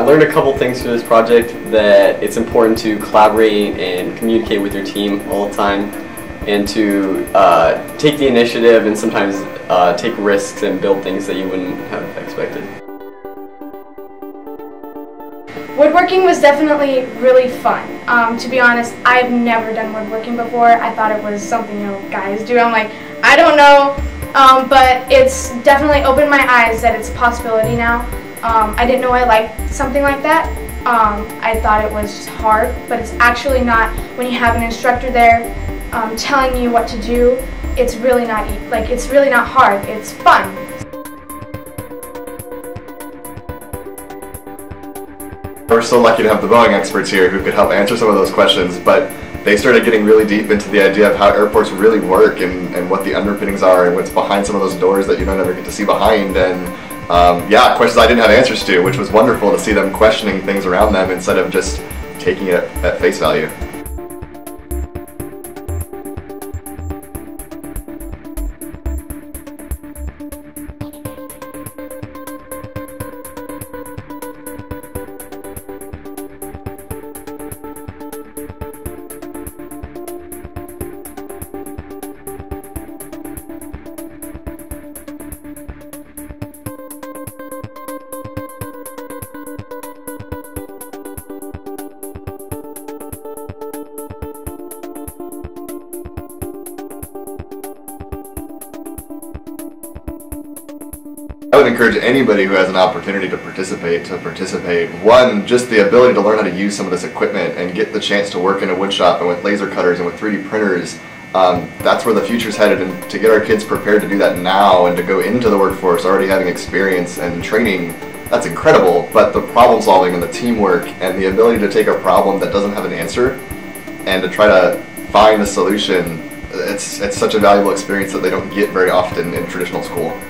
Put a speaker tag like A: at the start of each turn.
A: learned a couple things through this project that it's important to collaborate and communicate with your team all the time and to uh, take the initiative and sometimes uh, take risks and build things that you wouldn't have expected.
B: Woodworking was definitely really fun. Um, to be honest, I've never done woodworking before. I thought it was something you know guys do. I'm like, I don't know, um, but it's definitely opened my eyes that it's a possibility now. Um, I didn't know I liked something like that. Um, I thought it was hard, but it's actually not. When you have an instructor there um, telling you what to do, it's really not like it's really not hard. It's fun.
C: We're so lucky to have the Boeing experts here who could help answer some of those questions, but they started getting really deep into the idea of how airports really work and, and what the underpinnings are and what's behind some of those doors that you don't ever get to see behind. And um, yeah, questions I didn't have answers to, which was wonderful to see them questioning things around them instead of just taking it at face value. I would encourage anybody who has an opportunity to participate to participate. One, just the ability to learn how to use some of this equipment and get the chance to work in a wood shop and with laser cutters and with 3D printers. Um, that's where the future's headed and to get our kids prepared to do that now and to go into the workforce already having experience and training, that's incredible. But the problem solving and the teamwork and the ability to take a problem that doesn't have an answer and to try to find a solution, it's, it's such a valuable experience that they don't get very often in traditional school.